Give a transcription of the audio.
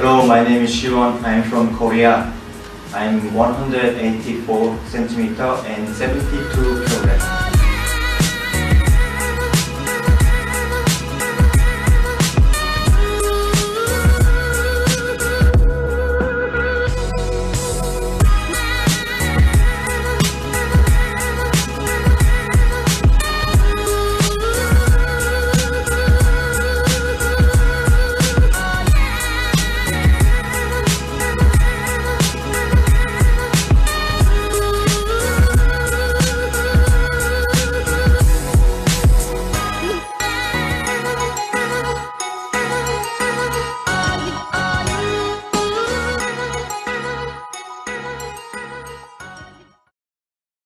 Hello, my name is Shiwon. I'm from Korea. I'm 184 centimeter and 72 kg.